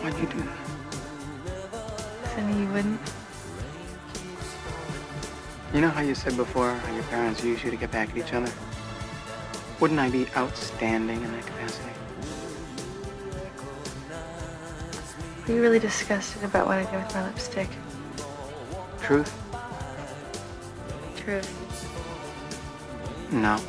What'd you do that? You wouldn't. You know how you said before how your parents used you to get back at each other? Wouldn't I be outstanding in that capacity? Are you really disgusted about what I did with my lipstick? Truth? Truth. No.